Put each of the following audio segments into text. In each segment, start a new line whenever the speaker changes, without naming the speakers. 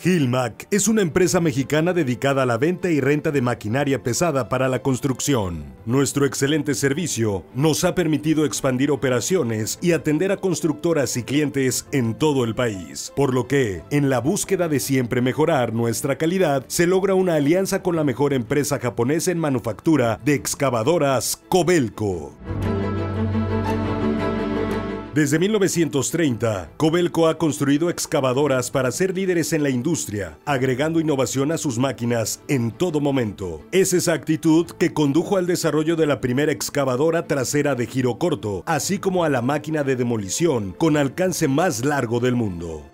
Gilmac es una empresa mexicana dedicada a la venta y renta de maquinaria pesada para la construcción. Nuestro excelente servicio nos ha permitido expandir operaciones y atender a constructoras y clientes en todo el país, por lo que, en la búsqueda de siempre mejorar nuestra calidad, se logra una alianza con la mejor empresa japonesa en manufactura de excavadoras Cobelco. Desde 1930, Cobelco ha construido excavadoras para ser líderes en la industria, agregando innovación a sus máquinas en todo momento. Es esa actitud que condujo al desarrollo de la primera excavadora trasera de giro corto, así como a la máquina de demolición con alcance más largo del mundo.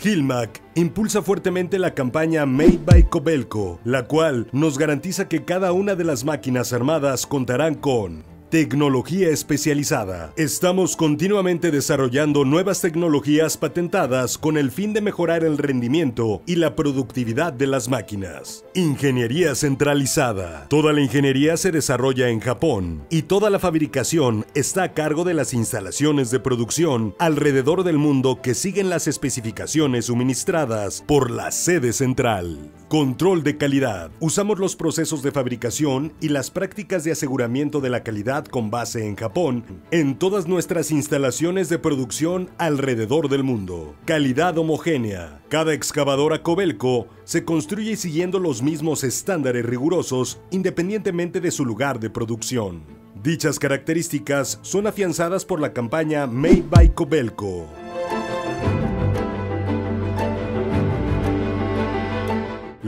Gilmac impulsa fuertemente la campaña Made by Cobelco, la cual nos garantiza que cada una de las máquinas armadas contarán con Tecnología especializada. Estamos continuamente desarrollando nuevas tecnologías patentadas con el fin de mejorar el rendimiento y la productividad de las máquinas. Ingeniería centralizada. Toda la ingeniería se desarrolla en Japón y toda la fabricación está a cargo de las instalaciones de producción alrededor del mundo que siguen las especificaciones suministradas por la sede central. Control de calidad. Usamos los procesos de fabricación y las prácticas de aseguramiento de la calidad con base en Japón en todas nuestras instalaciones de producción alrededor del mundo. Calidad homogénea. Cada excavadora Cobelco se construye siguiendo los mismos estándares rigurosos independientemente de su lugar de producción. Dichas características son afianzadas por la campaña Made by Cobelco.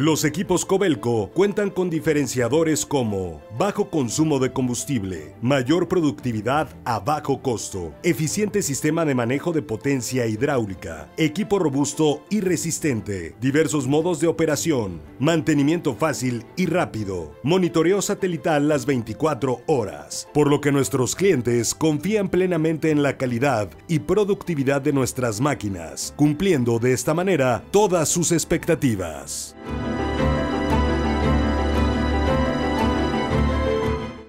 Los equipos Cobelco cuentan con diferenciadores como bajo consumo de combustible, mayor productividad a bajo costo, eficiente sistema de manejo de potencia hidráulica, equipo robusto y resistente, diversos modos de operación, mantenimiento fácil y rápido, monitoreo satelital las 24 horas, por lo que nuestros clientes confían plenamente en la calidad y productividad de nuestras máquinas, cumpliendo de esta manera todas sus expectativas.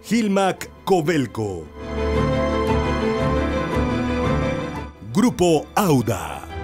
Gilmac Cobelco. Grupo Auda.